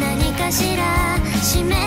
何かしら